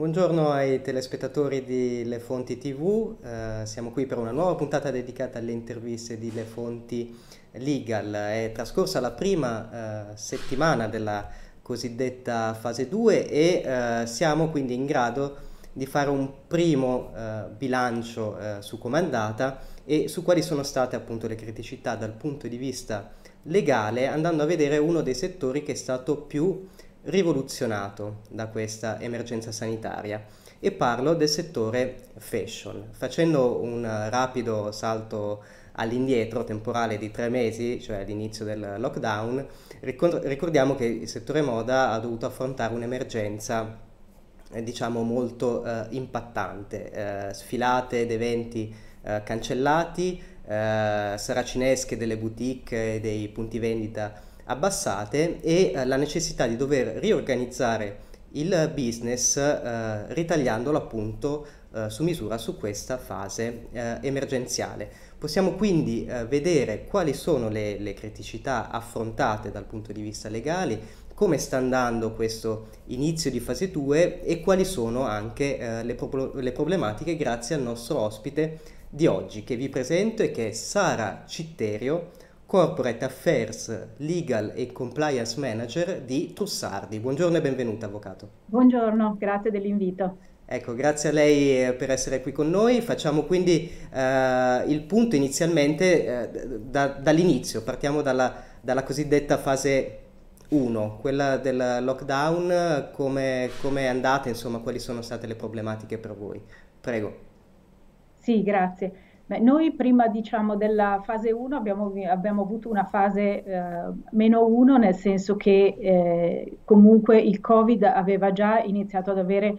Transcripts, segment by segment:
Buongiorno ai telespettatori di Le Fonti TV, eh, siamo qui per una nuova puntata dedicata alle interviste di Le Fonti Legal. È trascorsa la prima eh, settimana della cosiddetta fase 2 e eh, siamo quindi in grado di fare un primo eh, bilancio eh, su come è andata e su quali sono state appunto le criticità dal punto di vista legale, andando a vedere uno dei settori che è stato più rivoluzionato da questa emergenza sanitaria e parlo del settore fashion. Facendo un rapido salto all'indietro temporale di tre mesi, cioè all'inizio del lockdown, ricordiamo che il settore moda ha dovuto affrontare un'emergenza eh, diciamo molto eh, impattante, eh, sfilate ed eventi eh, cancellati, eh, saracinesche delle boutique e dei punti vendita abbassate e eh, la necessità di dover riorganizzare il business eh, ritagliandolo appunto eh, su misura su questa fase eh, emergenziale. Possiamo quindi vedere quali sono le, le, criticità affrontate dal punto di vista legale, come sta andando questo inizio di fase 2 e quali sono anche eh, le, pro- le problematiche grazie al nostro ospite di oggi che vi presento e che è Sara Citterio, Corporate Affairs, Legal e Compliance Manager di Trussardi. Buongiorno e benvenuta, Avvocato. Buongiorno, grazie dell'invito. Ecco, grazie a lei eh, per essere qui con noi. Facciamo quindi eh, il punto inizialmente eh, da, dall'inizio, partiamo dalla, dalla, cosiddetta fase 1, quella del lockdown, come, come è andata, insomma, quali sono state le problematiche per voi. Prego. Sì, grazie. Beh, noi prima diciamo della fase 1 abbiamo, abbiamo avuto una fase eh, meno 1 nel senso che eh, comunque il Covid aveva già iniziato ad avere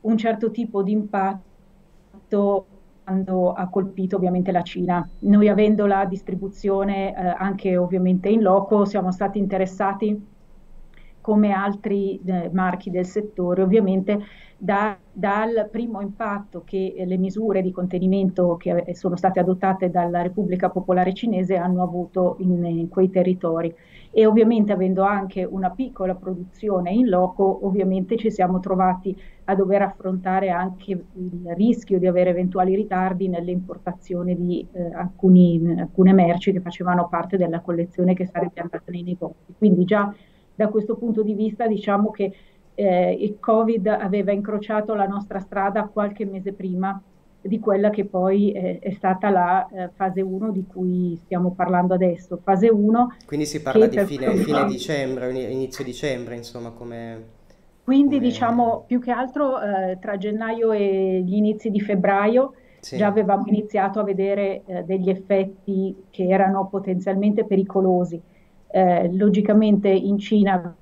un certo tipo di impatto quando ha colpito ovviamente la Cina. Noi avendo la distribuzione eh, anche ovviamente in loco siamo stati interessati come altri eh, marchi del settore ovviamente da, dal primo impatto che le misure di contenimento che sono state adottate dalla Repubblica Popolare Cinese hanno avuto in, in quei territori. E ovviamente avendo anche una piccola produzione in loco, ovviamente ci siamo trovati a dover affrontare anche il rischio di avere eventuali ritardi nelle importazioni di eh, alcuni, alcune merci che facevano parte della collezione che sarebbe andata nei negozi. Quindi già da questo punto di vista diciamo che eh, il Covid aveva incrociato la nostra strada qualche mese prima di quella che poi è, è stata la eh, fase 1 di cui stiamo parlando adesso. Fase 1. Quindi si parla di fine, fine, dicembre, inizio dicembre, insomma, come. Quindi come... diciamo più che altro eh, tra gennaio e gli inizi di febbraio sì. già avevamo iniziato a vedere eh, degli effetti che erano potenzialmente pericolosi. Eh, logicamente in Cina,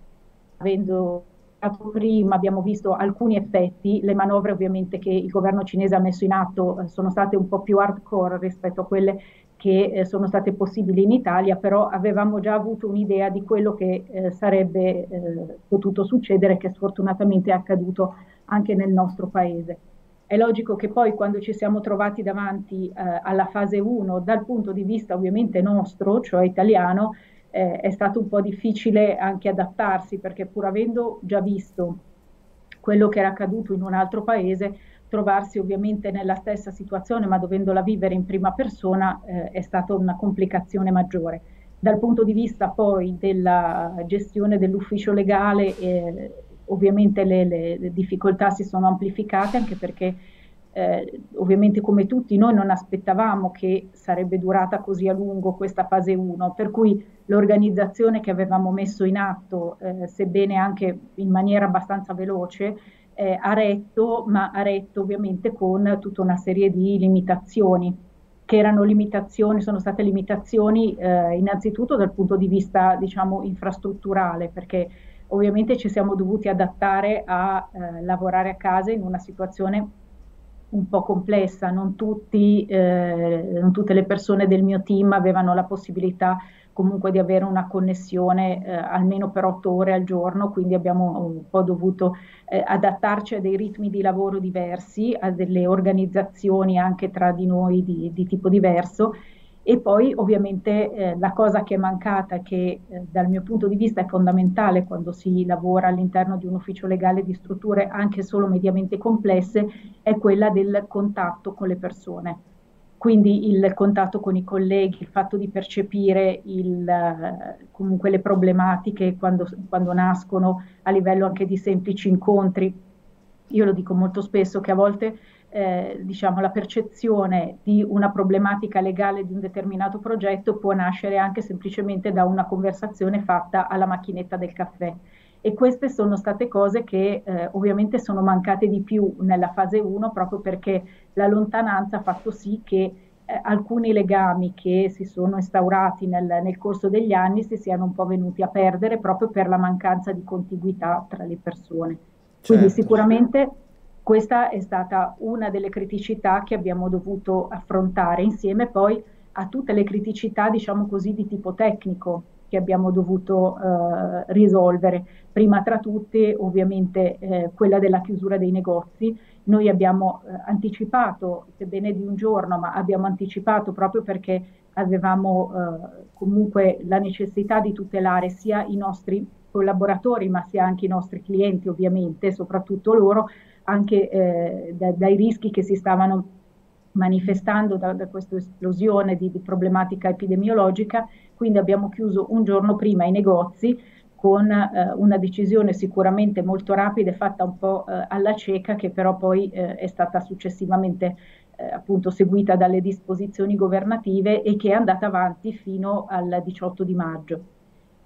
avendo prima abbiamo visto alcuni effetti, le manovre ovviamente che il governo cinese ha messo in atto eh, sono state un po' più hardcore rispetto a quelle che eh, sono state possibili in Italia, però avevamo già avuto un'idea di quello che eh, sarebbe eh, potuto succedere, che sfortunatamente è accaduto anche nel nostro paese. È logico che poi quando ci siamo trovati davanti eh, alla fase 1, dal punto di vista ovviamente nostro, cioè italiano, eh, è stato un po' difficile anche adattarsi perché pur avendo già visto quello che era accaduto in un altro paese, trovarsi ovviamente nella stessa situazione ma dovendola vivere in prima persona eh, è stata una complicazione maggiore. Dal punto di vista poi della gestione dell'ufficio legale, eh, ovviamente le, le, difficoltà si sono amplificate anche perché eh, ovviamente come tutti noi non aspettavamo che sarebbe durata così a lungo questa fase 1, per cui l'organizzazione che avevamo messo in atto, eh, sebbene anche in maniera abbastanza veloce, eh, ha retto, ma ha retto ovviamente con tutta una serie di limitazioni, che erano limitazioni, sono state limitazioni eh, innanzitutto dal punto di vista diciamo infrastrutturale, perché ovviamente ci siamo dovuti adattare a eh, lavorare a casa in una situazione un po' complessa, non, tutti, eh, non tutte le persone del mio team avevano la possibilità comunque di avere una connessione eh, almeno per otto ore al giorno, quindi abbiamo un po' dovuto eh, adattarci a dei ritmi di lavoro diversi, a delle organizzazioni anche tra di noi di, di tipo diverso E poi ovviamente eh, la cosa che è mancata, che eh, dal mio punto di vista è fondamentale quando si lavora all'interno di un ufficio legale di strutture anche solo mediamente complesse, è quella del contatto con le persone. Quindi il contatto con i colleghi, il fatto di percepire il, eh, comunque le problematiche quando, quando nascono a livello anche di semplici incontri. Io lo dico molto spesso che a volte eh, diciamo, la percezione di una problematica legale di un determinato progetto può nascere anche semplicemente da una conversazione fatta alla macchinetta del caffè. E queste sono state cose che eh, ovviamente sono mancate di più nella fase 1 proprio perché la lontananza ha fatto sì che eh, alcuni legami che si sono instaurati nel, nel, corso degli anni si siano un po' venuti a perdere proprio per la mancanza di contiguità tra le persone. Quindi certo. sicuramente questa è stata una delle criticità che abbiamo dovuto affrontare insieme poi a tutte le criticità, diciamo così, di tipo tecnico che abbiamo dovuto eh, risolvere. Prima tra tutte, ovviamente, eh, quella della chiusura dei negozi. Noi abbiamo eh, anticipato, sebbene di un giorno, ma abbiamo anticipato proprio perché avevamo eh, comunque la necessità di tutelare sia i nostri collaboratori, ma sia anche i nostri clienti, ovviamente, soprattutto loro, anche eh, da, dai rischi che si stavano manifestando da, da questa esplosione di, di, problematica epidemiologica, quindi abbiamo chiuso un giorno prima i negozi con eh, una decisione sicuramente molto rapida e fatta un po' eh, alla cieca, che però poi eh, è stata successivamente eh, appunto seguita dalle disposizioni governative e che è andata avanti fino al 18 di maggio.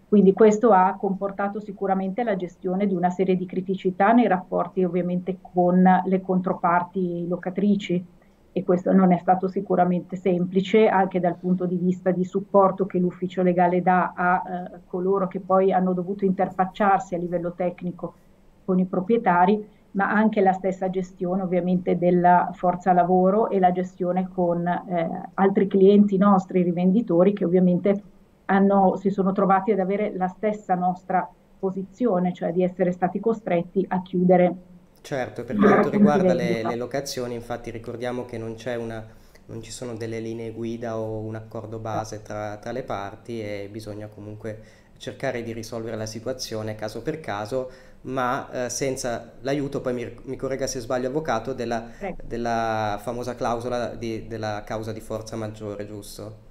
Quindi questo ha comportato sicuramente la gestione di una serie di criticità nei rapporti ovviamente con le controparti locatrici. E questo non è stato sicuramente semplice anche dal punto di vista di supporto che l'ufficio legale dà a eh, coloro che poi hanno dovuto interfacciarsi a livello tecnico con i proprietari, ma anche la stessa gestione ovviamente della forza lavoro e la gestione con eh, altri clienti nostri rivenditori che ovviamente hanno, si sono trovati ad avere la stessa nostra posizione, cioè di essere stati costretti a chiudere. Certo, per quanto riguarda le, le, locazioni, infatti ricordiamo che non, una, non, ci sono delle linee guida o un accordo base tra, tra le parti e bisogna comunque cercare di risolvere la situazione caso per caso, ma eh, senza l'aiuto, poi mi, mi, corregga se sbaglio avvocato, della, della famosa clausola di, della causa di forza maggiore, giusto?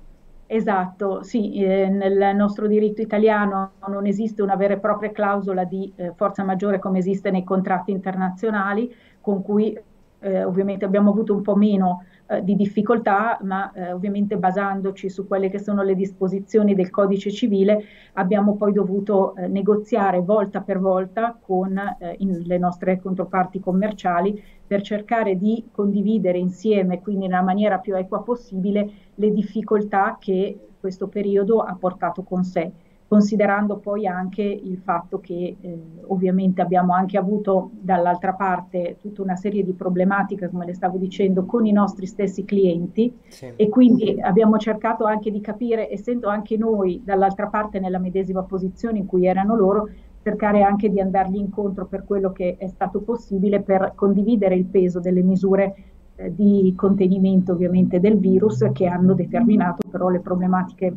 Esatto, sì, eh, nel nostro diritto italiano non esiste una vera e propria clausola di eh, forza maggiore come esiste nei contratti internazionali, con cui eh, ovviamente abbiamo avuto un po' meno eh, di difficoltà, ma eh, ovviamente basandoci su quelle che sono le disposizioni del codice civile, abbiamo poi dovuto eh, negoziare volta per volta con in, le nostre controparti commerciali per cercare di condividere insieme, quindi nella maniera più equa possibile, le difficoltà che questo periodo ha portato con sé considerando poi anche il fatto che eh, ovviamente abbiamo anche avuto dall'altra parte tutta una serie di problematiche, come le stavo dicendo, con i nostri stessi clienti sì. e quindi abbiamo cercato anche di capire, essendo anche noi dall'altra parte nella medesima posizione in cui erano loro, cercare anche di andargli incontro per quello che è stato possibile per condividere il peso delle misure eh, di contenimento ovviamente del virus che hanno determinato però le problematiche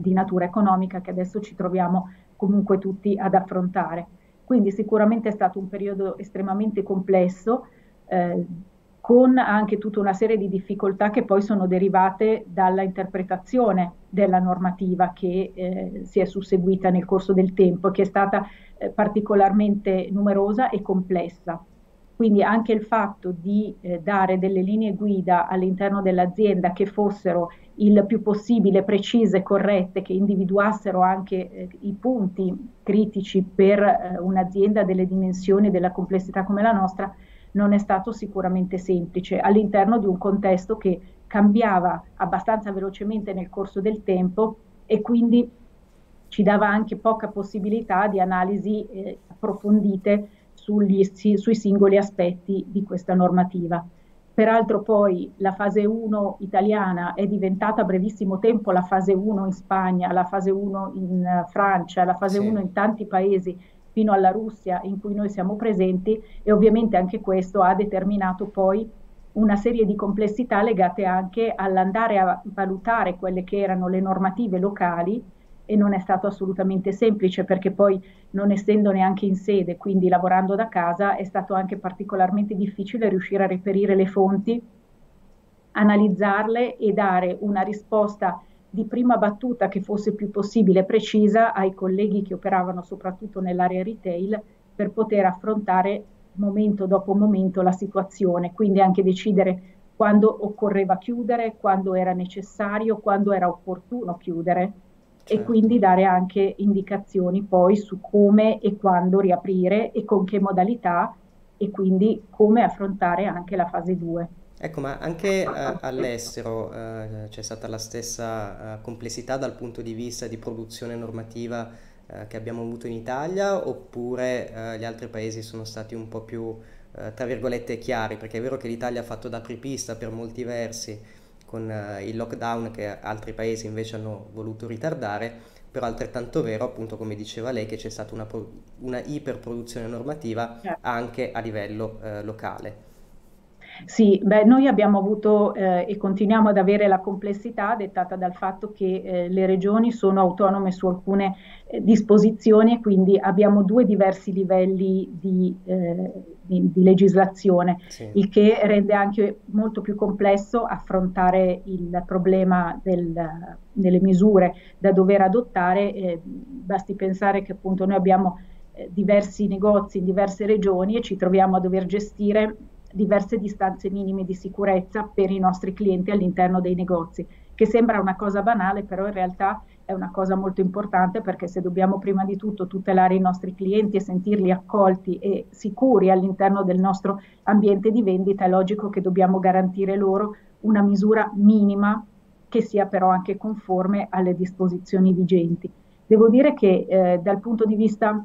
di natura economica che adesso ci troviamo comunque tutti ad affrontare. Quindi sicuramente è stato un periodo estremamente complesso, eh, con anche tutta una serie di difficoltà che poi sono derivate dalla interpretazione della normativa che eh, si è susseguita nel corso del tempo che è stata eh, particolarmente numerosa e complessa. Quindi anche il fatto di eh, dare delle linee guida all'interno dell'azienda che fossero il più possibile precise, corrette, che individuassero anche eh, i punti critici per eh, un'azienda delle dimensioni e della complessità come la nostra, non è stato sicuramente semplice all'interno di un contesto che cambiava abbastanza velocemente nel corso del tempo e quindi ci dava anche poca possibilità di analisi eh, approfondite sugli, sui singoli aspetti di questa normativa. Peraltro poi la fase 1 italiana è diventata a brevissimo tempo la fase 1 in Spagna, la fase 1 in eh, Francia, la fase sì. 1 in tanti paesi fino alla Russia in cui noi siamo presenti e ovviamente anche questo ha determinato poi una serie di complessità legate anche all'andare a valutare quelle che erano le normative locali e non è stato assolutamente semplice perché poi non essendo neanche in sede, quindi lavorando da casa, è stato anche particolarmente difficile riuscire a reperire le fonti, analizzarle e dare una risposta di prima battuta che fosse più possibile precisa ai colleghi che operavano soprattutto nell'area retail per poter affrontare momento dopo momento la situazione, quindi anche decidere quando occorreva chiudere, quando era necessario, quando era opportuno chiudere certo. e quindi dare anche indicazioni poi su come e quando riaprire e con che modalità e quindi come affrontare anche la fase 2. Ecco, ma anche uh, all'estero uh, c'è stata la stessa uh, complessità dal punto di vista di produzione normativa che abbiamo avuto in Italia oppure gli altri paesi sono stati un po' più, tra virgolette, chiari? Perché è vero che l'Italia ha fatto da apripista per molti versi con il lockdown che altri paesi invece hanno voluto ritardare, però altrettanto vero, appunto, come diceva lei, che c'è stata una, pro- una iperproduzione normativa certo. anche a livello locale. Sì, beh, noi abbiamo avuto eh, e continuiamo ad avere la complessità dettata dal fatto che eh, le regioni sono autonome su alcune eh, disposizioni e quindi abbiamo due diversi livelli di, eh, di, di legislazione, sì. il che rende anche molto più complesso affrontare il problema del, delle misure da dover adottare. Eh, basti pensare che appunto noi abbiamo eh, diversi negozi in diverse regioni e ci troviamo a dover gestire diverse distanze minime di sicurezza per i nostri clienti all'interno dei negozi, che sembra una cosa banale, però in realtà è una cosa molto importante perché se dobbiamo prima di tutto tutelare i nostri clienti e sentirli accolti e sicuri all'interno del nostro ambiente di vendita, è logico che dobbiamo garantire loro una misura minima che sia però anche conforme alle disposizioni vigenti. Devo dire che eh, dal punto di vista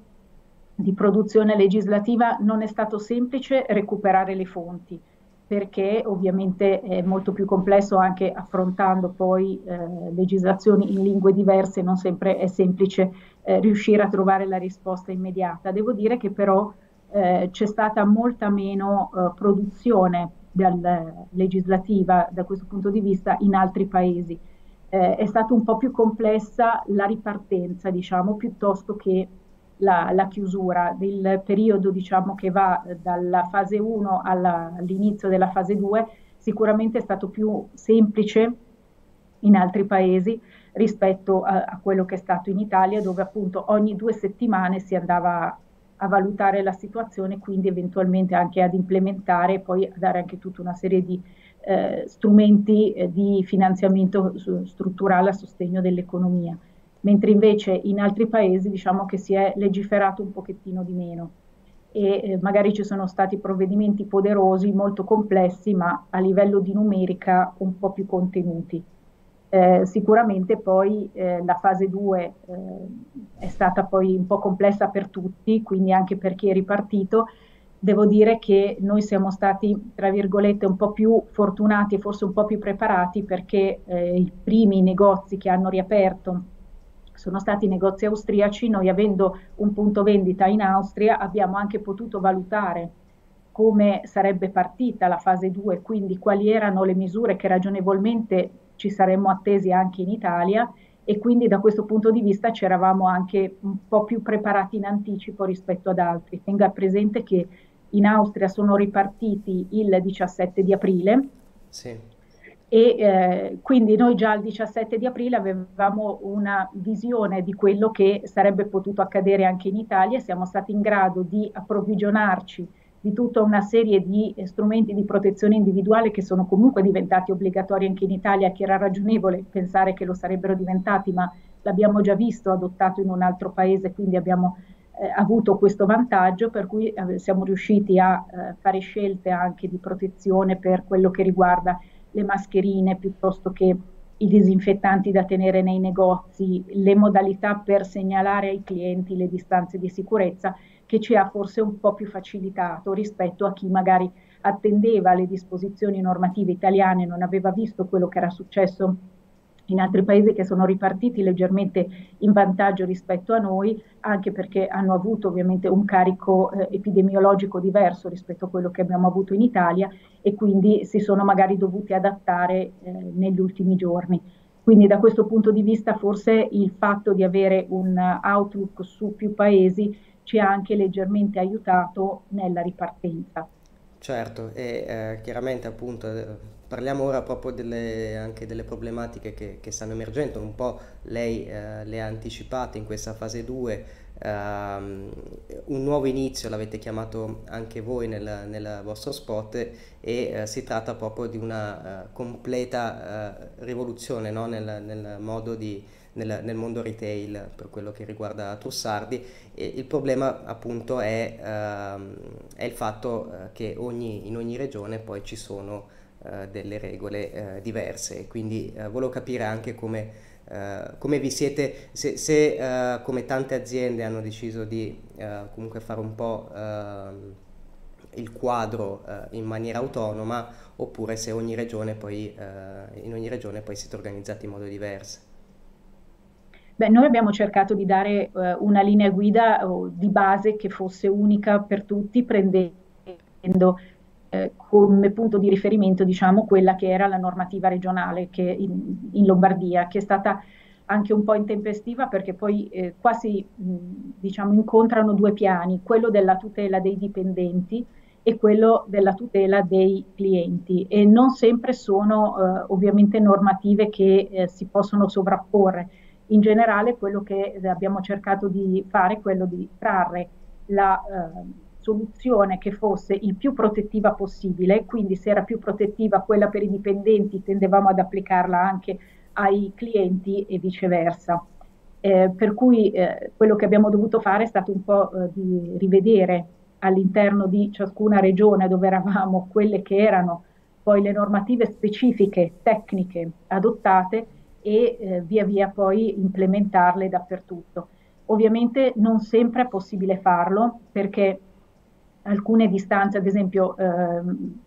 di produzione legislativa non è stato semplice recuperare le fonti perché ovviamente è molto più complesso anche affrontando poi eh, legislazioni in lingue diverse, non sempre è semplice eh, riuscire a trovare la risposta immediata. Devo dire che però eh, c'è stata molta meno eh, produzione dal, legislativa da questo punto di vista in altri paesi. Eh, è stata un po' più complessa la ripartenza, diciamo, piuttosto che la, la chiusura del periodo diciamo, che va dalla fase 1 alla, all'inizio della fase 2 sicuramente è stato più semplice in altri paesi rispetto a, a, quello che è stato in Italia, dove appunto ogni due settimane si andava a valutare la situazione, quindi eventualmente anche ad implementare e poi a dare anche tutta una serie di eh, strumenti eh, di finanziamento strutturale a sostegno dell'economia mentre invece in altri paesi diciamo che si è legiferato un pochettino di meno e eh, magari ci sono stati provvedimenti poderosi, molto complessi, ma a livello di numerica un po' più contenuti. Eh, sicuramente poi eh, la fase 2 eh, è stata poi un po' complessa per tutti, quindi anche per chi è ripartito. Devo dire che noi siamo stati, tra virgolette, un po' più fortunati e forse un po' più preparati perché eh, i primi negozi che hanno riaperto sono stati negozi austriaci, noi avendo un punto vendita in Austria abbiamo anche potuto valutare come sarebbe partita la fase 2, quindi quali erano le misure che ragionevolmente ci saremmo attesi anche in Italia e quindi da questo punto di vista ci eravamo anche un po' più preparati in anticipo rispetto ad altri. Tenga presente che in Austria sono ripartiti il 17 di aprile. Sì e eh, quindi noi già il 17 di aprile avevamo una visione di quello che sarebbe potuto accadere anche in Italia, siamo stati in grado di approvvigionarci di tutta una serie di eh, strumenti di protezione individuale che sono comunque diventati obbligatori anche in Italia, che era ragionevole pensare che lo sarebbero diventati, ma l'abbiamo già visto adottato in un altro paese, quindi abbiamo eh, avuto questo vantaggio, per cui eh, siamo riusciti a eh, fare scelte anche di protezione per quello che riguarda le mascherine piuttosto che i disinfettanti da tenere nei negozi, le modalità per segnalare ai clienti le distanze di sicurezza che ci ha forse un po' più facilitato rispetto a chi magari attendeva le disposizioni normative italiane, non aveva visto quello che era successo in altri paesi che sono ripartiti leggermente in vantaggio rispetto a noi, anche perché hanno avuto ovviamente un carico eh, epidemiologico diverso rispetto a quello che abbiamo avuto in Italia e quindi si sono magari dovuti adattare eh, negli ultimi giorni. Quindi da questo punto di vista forse il fatto di avere un outlook su più paesi ci ha anche leggermente aiutato nella ripartenza. Certo, e eh, chiaramente appunto eh, parliamo ora proprio delle, anche delle problematiche che, che, stanno emergendo, un po' lei eh, le ha anticipate in questa fase 2, ehm, un nuovo inizio l'avete chiamato anche voi nel, nel vostro spot e eh, si tratta proprio di una uh, completa uh, rivoluzione no? nel, nel modo di nel, nel, mondo retail per quello che riguarda Trussardi. E il problema appunto è, ehm, è il fatto eh, che ogni, in ogni regione poi ci sono eh, delle regole eh, diverse, quindi eh, volevo capire anche come, eh, come vi siete, se, se eh, come tante aziende hanno deciso di comunque fare un po' ehm, il quadro in maniera autonoma oppure se ogni regione poi, in ogni regione poi siete organizzati in modo diverso. Beh, noi abbiamo cercato di dare una linea guida oh, di base che fosse unica per tutti, prendendo eh, come punto di riferimento diciamo, quella che era la normativa regionale in, in, Lombardia, che è stata anche un po' intempestiva perché poi eh, qua diciamo, incontrano due piani, quello della tutela dei dipendenti e quello della tutela dei clienti. E non sempre sono eh, ovviamente normative che eh, si possono sovrapporre. In generale quello che abbiamo cercato di fare è quello di trarre la eh, soluzione che fosse il più protettiva possibile, quindi se era più protettiva quella per i dipendenti tendevamo ad applicarla anche ai clienti e viceversa. Eh, per cui eh, quello che abbiamo dovuto fare è stato un po' eh, di rivedere all'interno di ciascuna regione dove eravamo quelle che erano poi le normative specifiche tecniche adottate e eh, via via poi implementarle dappertutto. Ovviamente non sempre è possibile farlo perché alcune distanze, ad esempio eh,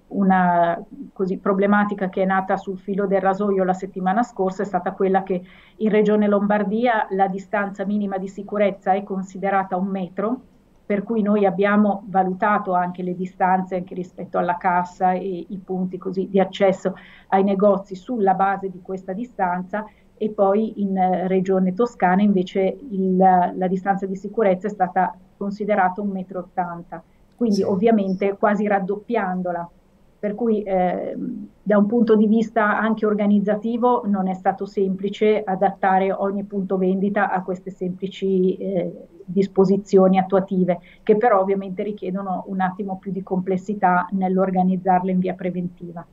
una così, problematica che è nata sul filo del rasoio la settimana scorsa è stata quella che in Regione Lombardia la distanza minima di sicurezza è considerata un metro, per cui noi abbiamo valutato anche le distanze anche rispetto alla cassa e i punti così di accesso ai negozi sulla base di questa distanza e poi in eh, regione toscana invece il, la distanza di sicurezza è stata considerata 1,80 m, quindi ovviamente quasi raddoppiandola. Per cui eh, da un punto di vista anche organizzativo non è stato semplice adattare ogni punto vendita a queste semplici eh, disposizioni attuative, che però ovviamente richiedono un attimo più di complessità nell'organizzarle in via preventiva.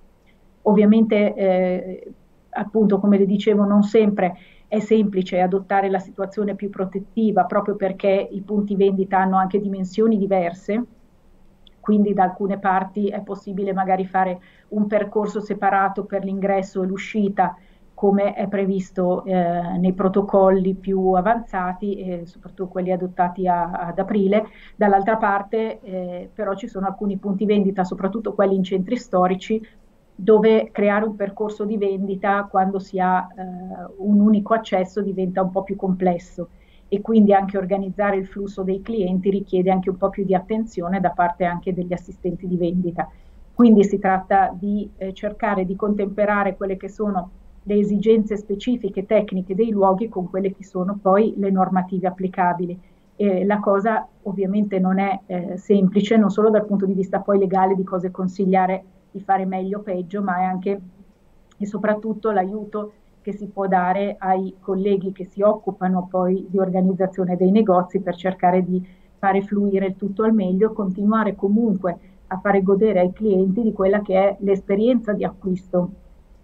Ovviamente eh, appunto, come le dicevo, non sempre è semplice adottare la situazione più protettiva proprio perché i punti vendita hanno anche dimensioni diverse, quindi da alcune parti è possibile magari fare un percorso separato per l'ingresso e l'uscita come è previsto eh, nei protocolli più avanzati e soprattutto quelli adottati a, ad aprile. Dall'altra parte eh, però ci sono alcuni punti vendita, soprattutto quelli in centri storici, dove creare un percorso di vendita quando si ha eh, un unico accesso diventa un po' più complesso e quindi anche organizzare il flusso dei clienti richiede anche un po' più di attenzione da parte anche degli assistenti di vendita. Quindi si tratta di eh, cercare di contemperare quelle che sono le esigenze specifiche tecniche dei luoghi con quelle che sono poi le normative applicabili. E la cosa ovviamente non è eh, semplice, non solo dal punto di vista poi legale di cose consigliare di fare meglio o peggio, ma è anche e soprattutto l'aiuto che si può dare ai colleghi che si occupano poi di organizzazione dei negozi per cercare di fare fluire il tutto al meglio, continuare comunque a fare godere ai clienti di quella che è l'esperienza di acquisto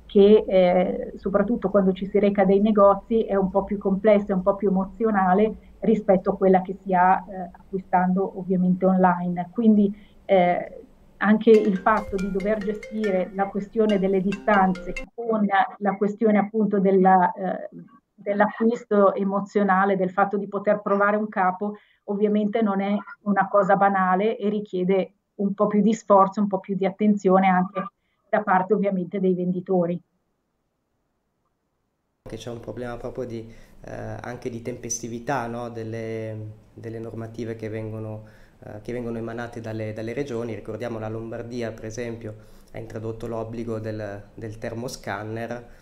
che eh, soprattutto quando ci si reca dei negozi è un po' più complessa, è un po' più emozionale rispetto a quella che si ha eh, acquistando ovviamente online. Quindi eh, anche il fatto di dover gestire la questione delle distanze con la questione appunto della, eh, dell'acquisto emozionale, del fatto di poter provare un capo, ovviamente non è una cosa banale e richiede un po' più di sforzo, un po' più di attenzione anche da parte ovviamente dei venditori. c'è un problema proprio di, eh, anche di tempestività no? delle, delle, normative che vengono, eh, che vengono emanate dalle, dalle, regioni. Ricordiamo la Lombardia, per esempio, ha introdotto l'obbligo del, del termoscanner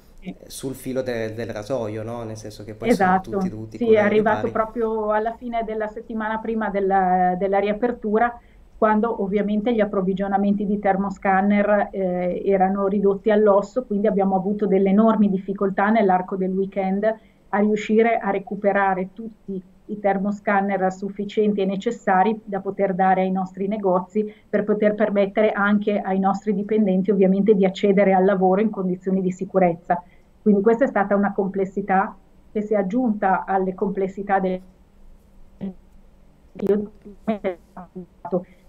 sul filo de, del rasoio, no? nel senso che poi esatto. sono tutti dovuti Sì, è arrivato proprio alla fine della settimana prima della, della riapertura, quando ovviamente gli approvvigionamenti di termoscanner eh, erano ridotti all'osso, quindi abbiamo avuto delle enormi difficoltà nell'arco del weekend a riuscire a recuperare tutti i termoscanner sufficienti e necessari da poter dare ai nostri negozi per poter permettere anche ai nostri dipendenti ovviamente di accedere al lavoro in condizioni di sicurezza. Quindi questa è stata una complessità che si è aggiunta alle complessità del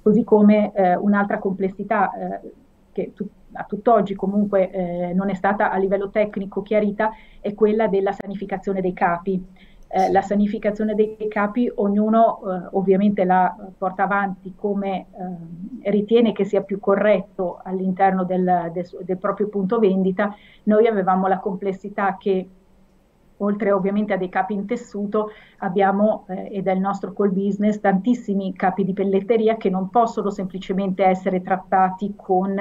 così come eh, un'altra complessità eh, che tu, a tutt'oggi comunque eh, non è stata a livello tecnico chiarita è quella della sanificazione dei capi eh, la sanificazione dei capi ognuno eh, ovviamente la porta avanti come eh, ritiene che sia più corretto all'interno del, del, del, proprio punto vendita. Noi avevamo la complessità che oltre ovviamente a dei capi in tessuto abbiamo, eh, ed è il nostro call business, tantissimi capi di pelletteria che non possono semplicemente essere trattati con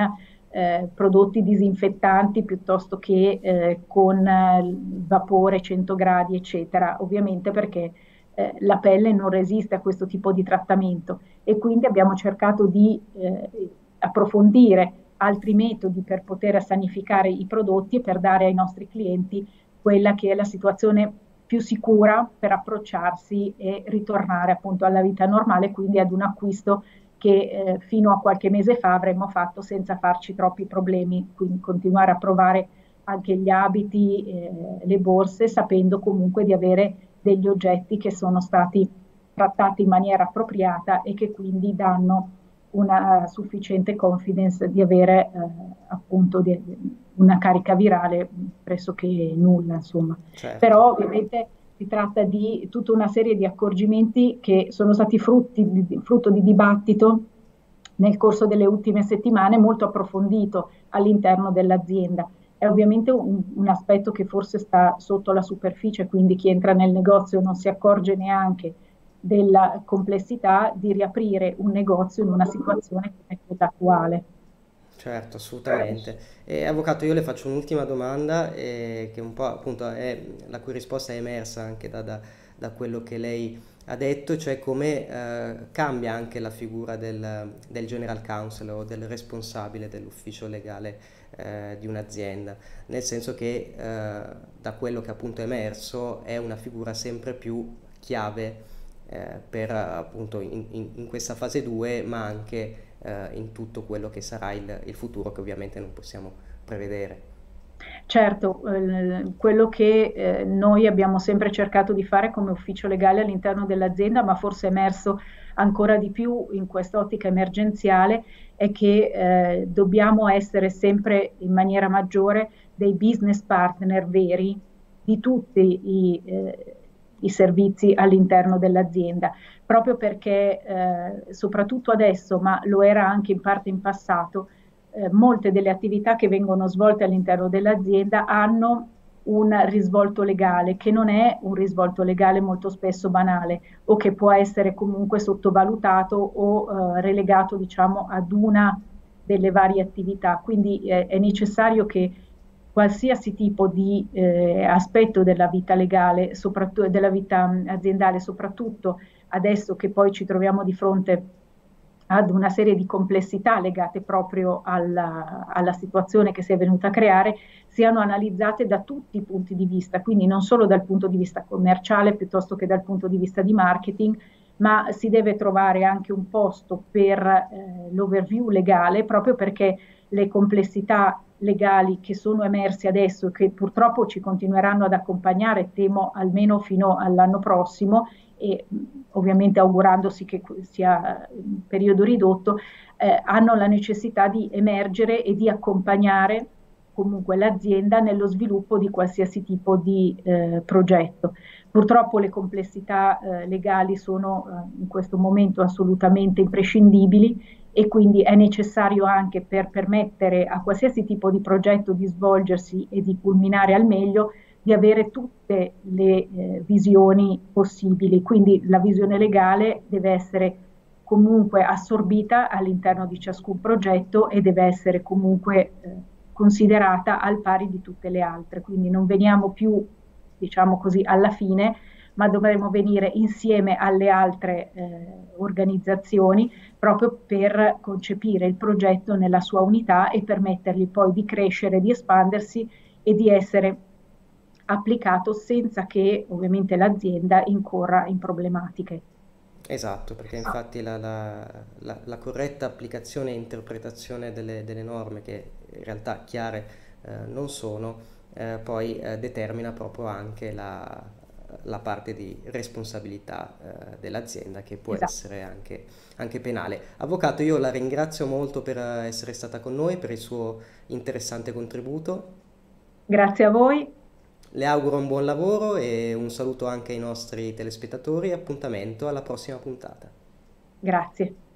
eh, prodotti disinfettanti piuttosto che eh, con eh, vapore 100 gradi, eccetera, ovviamente perché eh, la pelle non resiste a questo tipo di trattamento e quindi abbiamo cercato di eh, approfondire altri metodi per poter sanificare i prodotti e per dare ai nostri clienti quella che è la situazione più sicura per approcciarsi e ritornare appunto alla vita normale, quindi ad un acquisto che eh, fino a qualche mese fa avremmo fatto senza farci troppi problemi, quindi continuare a provare anche gli abiti, eh, le borse, sapendo comunque di avere degli oggetti che sono stati trattati in maniera appropriata e che quindi danno una sufficiente confidence di avere eh, appunto di, una carica virale pressoché nulla, insomma. Certo. Però ovviamente si tratta di tutta una serie di accorgimenti che sono stati frutti, frutto di dibattito nel corso delle ultime settimane molto approfondito all'interno dell'azienda. È ovviamente un, un, aspetto che forse sta sotto la superficie, quindi chi entra nel negozio non si accorge neanche della complessità di riaprire un negozio in una situazione come quella attuale. Certo, assolutamente. E, avvocato, io le faccio un'ultima domanda, eh, che un po' appunto è, la cui risposta è emersa anche da, da, da quello che lei ha detto, cioè come eh, cambia anche la figura del, del, general counsel o del responsabile dell'ufficio legale eh, di un'azienda, nel senso che eh, da quello che appunto è emerso è una figura sempre più chiave eh, per appunto in, in, in questa fase 2, ma anche eh, in tutto quello che sarà il, il, futuro che ovviamente non possiamo prevedere. Certo, eh, quello che eh, noi abbiamo sempre cercato di fare come ufficio legale all'interno dell'azienda, ma forse è emerso ancora di più in quest'ottica emergenziale, è che eh, dobbiamo essere sempre in maniera maggiore dei business partner veri di tutti i, i servizi all'interno dell'azienda proprio perché eh, soprattutto adesso, ma lo era anche in parte in passato, eh, molte delle attività che vengono svolte all'interno dell'azienda hanno un risvolto legale che non è un risvolto legale molto spesso banale o che può essere comunque sottovalutato o eh, relegato diciamo ad una delle varie attività. Quindi eh, è necessario che qualsiasi tipo di eh, aspetto della vita legale, soprattutto della vita aziendale, soprattutto adesso che poi ci troviamo di fronte ad una serie di complessità legate proprio alla, alla, situazione che si è venuta a creare, siano analizzate da tutti i punti di vista, quindi non solo dal punto di vista commerciale piuttosto che dal punto di vista di marketing, ma si deve trovare anche un posto per eh, l'overview legale proprio perché le complessità legali che sono emerse adesso e che purtroppo ci continueranno ad accompagnare, temo almeno fino all'anno prossimo e ovviamente augurandosi che sia in periodo ridotto, eh, hanno la necessità di emergere e di accompagnare comunque l'azienda nello sviluppo di qualsiasi tipo di eh, progetto. Purtroppo le complessità eh, legali sono eh, in questo momento assolutamente imprescindibili e quindi è necessario anche per permettere a qualsiasi tipo di progetto di svolgersi e di culminare al meglio di avere tutte le eh, visioni possibili, quindi la visione legale deve essere comunque assorbita all'interno di ciascun progetto e deve essere comunque eh, considerata al pari di tutte le altre, quindi non veniamo più, diciamo così, alla fine, ma dovremo venire insieme alle altre eh, organizzazioni proprio per concepire il progetto nella sua unità e permettergli poi di crescere, di espandersi e di essere applicato senza che ovviamente l'azienda incorra in problematiche. Esatto, perché esatto. infatti la, la, la, la, corretta applicazione e interpretazione delle, delle, norme, che in realtà chiare eh, non sono, eh, poi eh, determina proprio anche la, la parte di responsabilità eh, dell'azienda che può esatto. essere anche, anche, penale. Avvocato, io la ringrazio molto per essere stata con noi, per il suo interessante contributo. Grazie a voi. Le auguro un buon lavoro e un saluto anche ai nostri telespettatori appuntamento alla prossima puntata. Grazie.